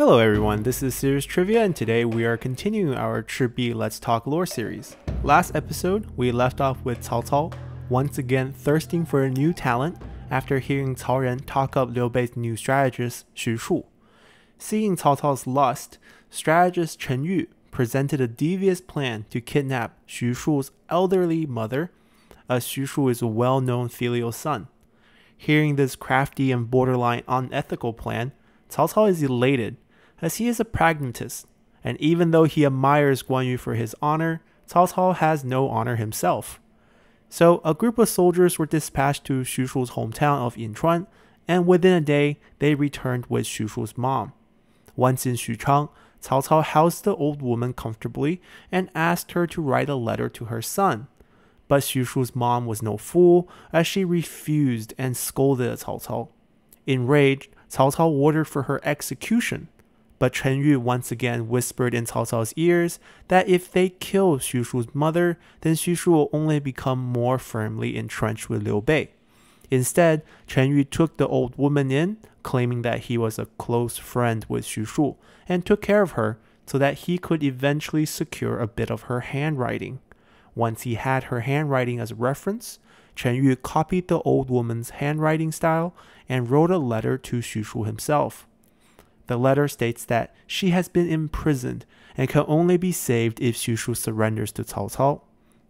Hello everyone, this is Serious Trivia and today we are continuing our Chibi Let's Talk Lore series. Last episode, we left off with Cao Cao, once again thirsting for a new talent after hearing Cao Ren talk up Liu Bei's new strategist, Xu Shu. Seeing Cao Cao's lust, strategist Cheng Yu presented a devious plan to kidnap Xu Shu's elderly mother, as Xu Shu is a well-known filial son. Hearing this crafty and borderline unethical plan, Cao Cao is elated, as he is a pragmatist, and even though he admires Guan Yu for his honor, Cao Cao has no honor himself. So a group of soldiers were dispatched to Xu Shu's hometown of Yingchuan, and within a day they returned with Xu Shu's mom. Once in Xuchang, Cao Cao housed the old woman comfortably and asked her to write a letter to her son. But Xu Shu's mom was no fool, as she refused and scolded Cao Cao. Enraged, Cao Cao ordered for her execution. But Cheng Yu once again whispered in Cao Cao's ears that if they kill Xu Shu's mother, then Xu Shu will only become more firmly entrenched with Liu Bei. Instead, Cheng Yu took the old woman in, claiming that he was a close friend with Xu Shu, and took care of her so that he could eventually secure a bit of her handwriting. Once he had her handwriting as a reference, Cheng Yu copied the old woman's handwriting style and wrote a letter to Xu Shu himself. The letter states that she has been imprisoned and can only be saved if Xu Shu surrenders to Cao Cao.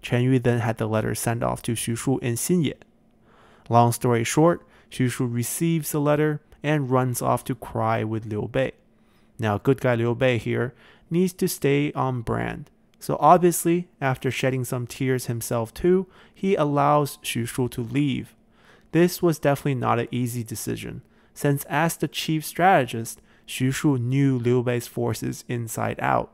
Cheng Yu then had the letter sent off to Xu Shu in Xinye. Long story short, Xu Shu receives the letter and runs off to cry with Liu Bei. Now, good guy Liu Bei here needs to stay on brand. So obviously, after shedding some tears himself too, he allows Xu Shu to leave. This was definitely not an easy decision, since as the chief strategist, Xu Shu knew Liu Bei's forces inside out.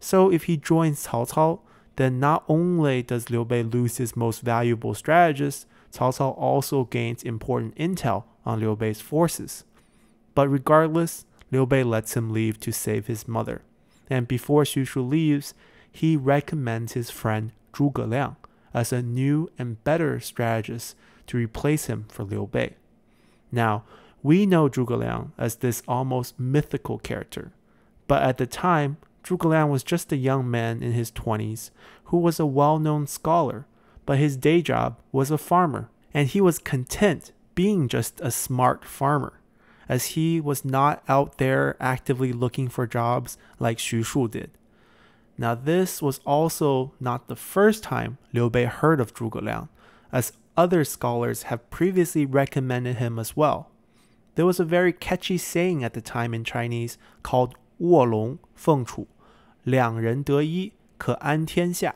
So if he joins Cao Cao, then not only does Liu Bei lose his most valuable strategist, Cao Cao also gains important intel on Liu Bei's forces. But regardless, Liu Bei lets him leave to save his mother. And before Xu Shu leaves, he recommends his friend Zhuge Liang as a new and better strategist to replace him for Liu Bei. Now, we know Zhuge Liang as this almost mythical character, but at the time, Zhuge Liang was just a young man in his 20s who was a well known scholar but his day job was a farmer, and he was content being just a smart farmer, as he was not out there actively looking for jobs like Xu Shu did. Now, this was also not the first time Liu Bei heard of Zhuge Liang, as other scholars have previously recommended him as well. There was a very catchy saying at the time in Chinese called 卧龙凤雏，两人得一，可安天下。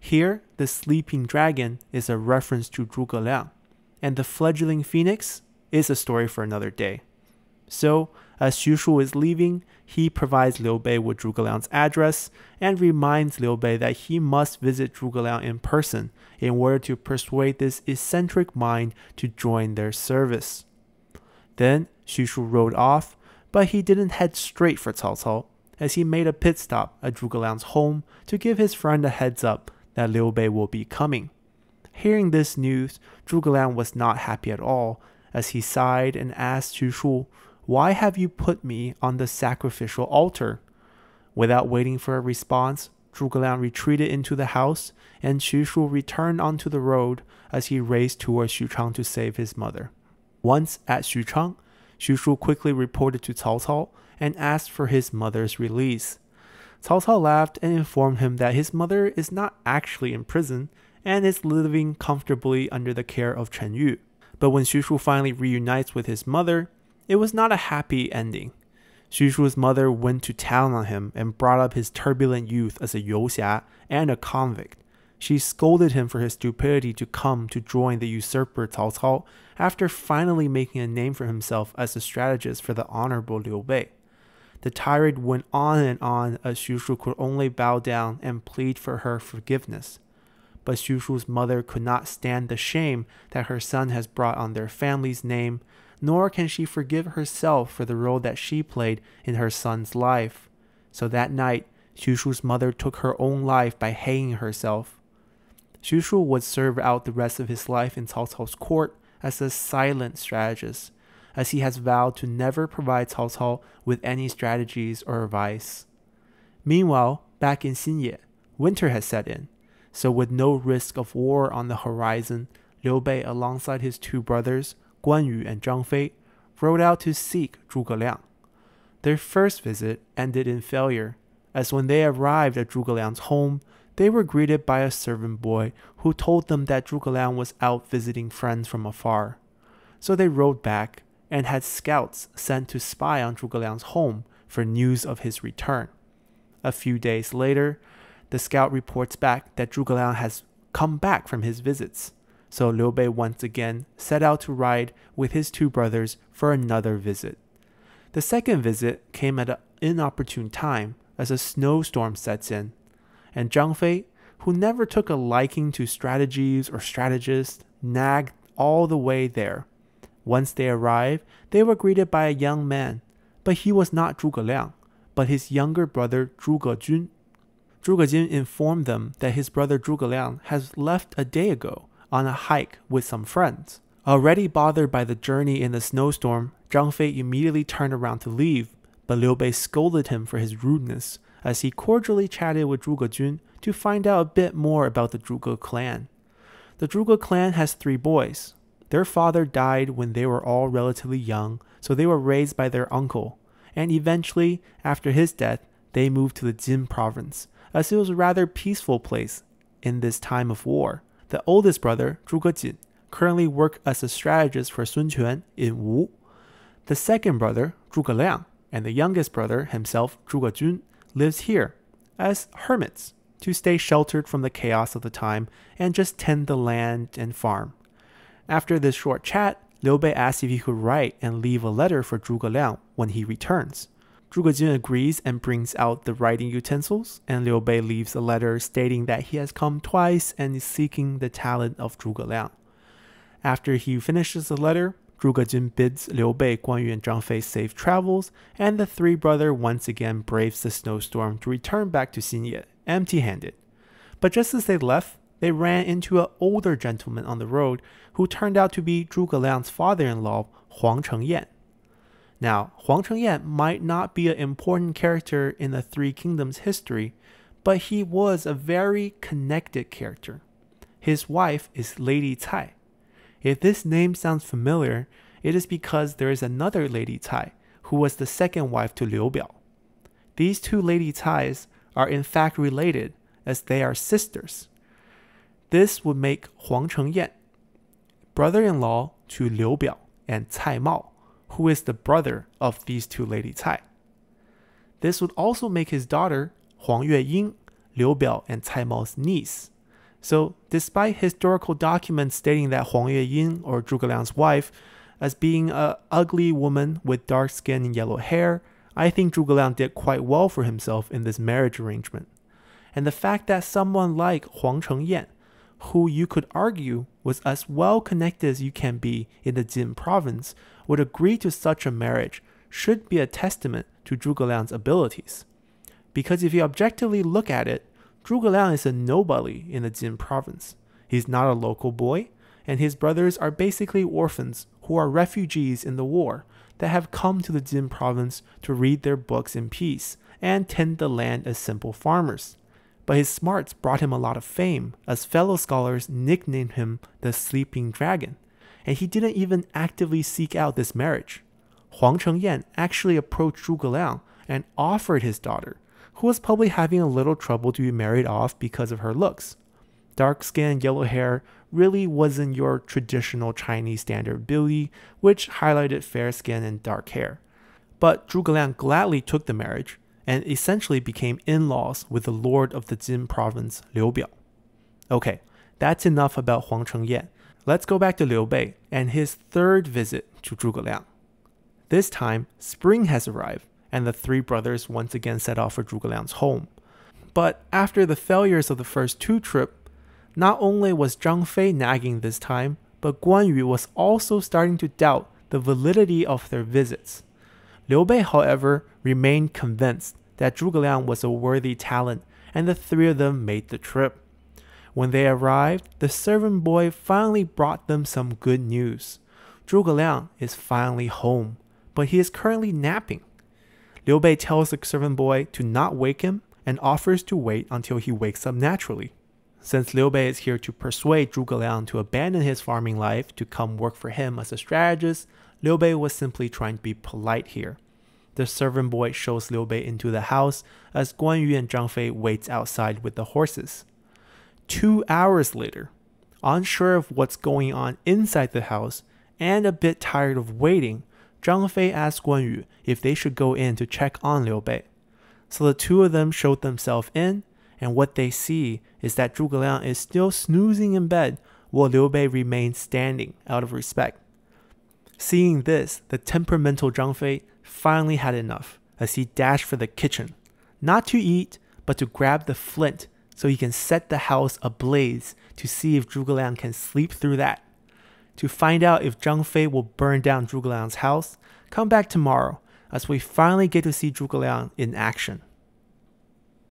here, the sleeping dragon is a reference to Zhuge Liang, and the fledgling phoenix is a story for another day. So, as Xu Shu is leaving, he provides Liu Bei with Zhuge Liang's address and reminds Liu Bei that he must visit Zhuge Liang in person in order to persuade this eccentric mind to join their service. Then Xu Shu rode off, but he didn't head straight for Cao Cao, as he made a pit stop at Zhuge Liang's home to give his friend a heads up that Liu Bei will be coming. Hearing this news, Zhuge Liang was not happy at all, as he sighed and asked Xu Shu, Why have you put me on the sacrificial altar? Without waiting for a response, Zhuge Liang retreated into the house, and Xu Shu returned onto the road as he raced towards Xuchang to save his mother. Once at Xuchang, Xu Shu quickly reported to Cao Cao and asked for his mother's release. Cao Cao laughed and informed him that his mother is not actually in prison and is living comfortably under the care of Cheng Yu. But when Xu Shu finally reunites with his mother, it was not a happy ending. Xu Shu's mother went to town on him and brought up his turbulent youth as a youxia and a convict. She scolded him for his stupidity to come to join the usurper Cao Cao after finally making a name for himself as a strategist for the honorable Liu Bei. The tirade went on and on as Xu Shu could only bow down and plead for her forgiveness. But Xu Shu's mother could not stand the shame that her son has brought on their family's name, nor can she forgive herself for the role that she played in her son's life. So that night, Xu Shu's mother took her own life by hanging herself. Xu Shu would serve out the rest of his life in Cao Cao's court as a silent strategist, as he has vowed to never provide Cao Cao with any strategies or advice. Meanwhile, back in Xinye, winter has set in, so with no risk of war on the horizon, Liu Bei, alongside his two brothers, Guan Yu and Zhang Fei, rode out to seek Zhuge Liang. Their first visit ended in failure, as when they arrived at Zhuge Liang's home, they were greeted by a servant boy who told them that Zhuge was out visiting friends from afar. So they rode back and had scouts sent to spy on Zhuge home for news of his return. A few days later, the scout reports back that Zhuge has come back from his visits. So Liu Bei once again set out to ride with his two brothers for another visit. The second visit came at an inopportune time as a snowstorm sets in, and Zhang Fei, who never took a liking to strategies or strategists, nagged all the way there. Once they arrived, they were greeted by a young man, but he was not Zhuge Liang, but his younger brother Zhuge Jun. Zhuge Jin informed them that his brother Zhuge Liang has left a day ago on a hike with some friends. Already bothered by the journey in the snowstorm, Zhang Fei immediately turned around to leave, but Liu Bei scolded him for his rudeness as he cordially chatted with Zhuge Jun to find out a bit more about the Zhuge clan. The Zhuge clan has three boys. Their father died when they were all relatively young, so they were raised by their uncle, and eventually, after his death, they moved to the Jing province, as it was a rather peaceful place in this time of war. The oldest brother, Zhuge Jin, currently works as a strategist for Sun Quan in Wu. The second brother, Zhuge Liang, and the youngest brother himself, Zhuge Jun, lives here as hermits to stay sheltered from the chaos of the time and just tend the land and farm. After this short chat, Liu Bei asks if he could write and leave a letter for Zhuge Liang when he returns. Zhuge Jin agrees and brings out the writing utensils, and Liu Bei leaves a letter stating that he has come twice and is seeking the talent of Zhuge Liang. After he finishes the letter, Zhuge Jin bids Liu Bei, Guan Yu, and Zhang Fei safe travels, and the three brother once again braves the snowstorm to return back to Xinye, empty-handed. But just as they left, they ran into an older gentleman on the road who turned out to be Zhuge Liang's father-in-law, Huang Chengyan. Now, Huang Chengyan might not be an important character in the Three Kingdoms history, but he was a very connected character. His wife is Lady Cai. If this name sounds familiar, it is because there is another Lady Cai who was the second wife to Liu Biao. These two Lady Cais are in fact related as they are sisters. This would make Huang Chengyan brother-in-law to Liu Biao and Cai Mao who is the brother of these two Lady Cai. This would also make his daughter Huang Yueying, Liu Biao and Cai Mao's niece. So, despite historical documents stating that Huang Yueying, or Zhuge Liang's wife, as being a ugly woman with dark skin and yellow hair, I think Zhuge Liang did quite well for himself in this marriage arrangement. And the fact that someone like Huang Chengyan, who you could argue was as well connected as you can be in the Jing province, would agree to such a marriage should be a testament to Zhuge Liang's abilities. Because if you objectively look at it, Zhuge Liang is a nobody in the Jing province. He's not a local boy, and his brothers are basically orphans who are refugees in the war that have come to the Jing province to read their books in peace and tend the land as simple farmers. But his smarts brought him a lot of fame, as fellow scholars nicknamed him the Sleeping Dragon and he didn't even actively seek out this marriage. Huang Chengyan actually approached Zhuge Liang and offered his daughter, who was probably having a little trouble to be married off because of her looks. Dark skin, yellow hair really wasn't your traditional Chinese standard beauty, which highlighted fair skin and dark hair. But Zhuge Liang gladly took the marriage and essentially became in laws with the lord of the Jing province, Liu Biao. Okay, that's enough about Huang Chengyan. Let's go back to Liu Bei and his third visit to Zhuge Liang. This time, spring has arrived, and the three brothers once again set off for Zhuge Liang's home. But after the failures of the first two trips, not only was Zhang Fei nagging this time, but Guan Yu was also starting to doubt the validity of their visits. Liu Bei, however, remained convinced that Zhuge Liang was a worthy talent, and the three of them made the trip. When they arrived, the servant boy finally brought them some good news. Zhuge Liang is finally home, but he is currently napping. Liu Bei tells the servant boy to not wake him and offers to wait until he wakes up naturally. Since Liu Bei is here to persuade Zhuge Liang to abandon his farming life to come work for him as a strategist, Liu Bei was simply trying to be polite here. The servant boy shows Liu Bei into the house as Guan Yu and Zhang Fei waits outside with the horses. Two hours later, unsure of what's going on inside the house and a bit tired of waiting, Zhang Fei asked Guan Yu if they should go in to check on Liu Bei. So the two of them showed themselves in and what they see is that Zhuge Liang is still snoozing in bed while Liu Bei remains standing out of respect. Seeing this, the temperamental Zhang Fei finally had enough as he dashed for the kitchen, not to eat, but to grab the flint so he can set the house ablaze to see if Zhuge Liang can sleep through that. To find out if Zhang Fei will burn down Zhuge Liang's house, come back tomorrow as we finally get to see Zhuge Liang in action.